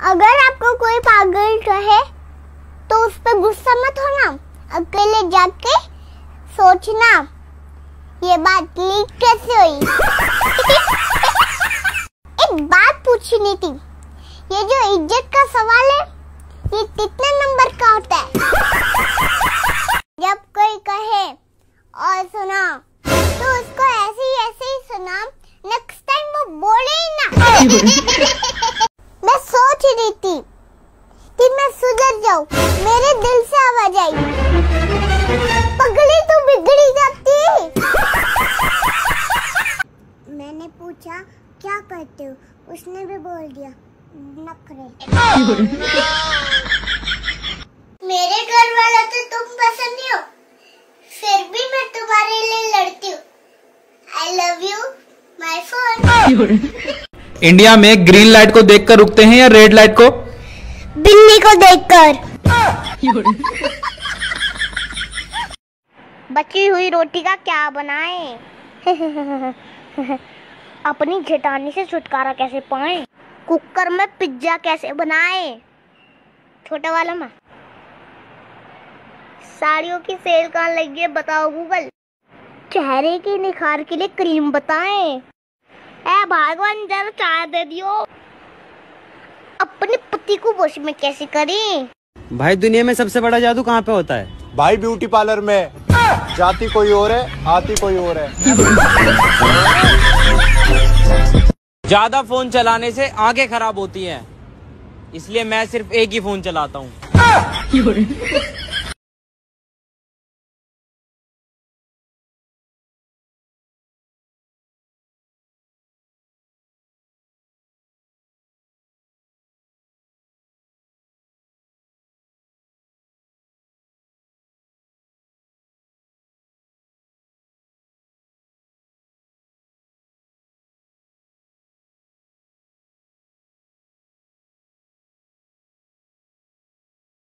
अगर आपको कोई पागल कहे तो उस पर गुस्सा मत होना। अकेले जाके सोचना। ये बात लीक कैसे हुई? एक बात पूछनी थी। ये जो इज़्ज़त का सवाल है, ये कितने नंबर का होता है? जब कोई कहे और सुना तो उसको ऐसे ही ऐसे ही सुना। नेक्स्ट टाइम वो बोले ही ना। रही थी कि मैं सुधर जाऊँ, मेरे दिल से आवाज़ आई पगली तो बिगड़ी जाती मैंने पूछा, क्या करते हो? उसने भी बोल दिया, नखरे। मेरे घर वाला तो तुम पसंद नहीं हो। फिर भी मैं तुम्हारे लिए लड़ती हूँ। I love you my phone India में ग्रीन लाइट को देखकर रुकते हैं या रेड लाइट को? बिल्ली को देखकर। बची हुई रोटी का क्या बनाए? अपनी जेठानी से छुटकारा कैसे पाए? कुकर में पिज्जा कैसे बनाए? छोटा वाला में। साड़ियों की सेल कहाँ लगी है बताओ गूगल। चेहरे के निखार के लिए क्रीम बताएँ। ए भगवान जरा चाय दे दियो। अपने पति को वश में कैसे करें? भाई दुनिया में सबसे बड़ा जादू कहाँ पे होता है? भाई ब्यूटी पार्लर में। जाती कोई और है आती कोई और है। ज़्यादा फ़ोन चलाने से आँखें खराब होती हैं। इसलिए मैं सिर्फ़ एक ही फ़ोन चलाता हूँ।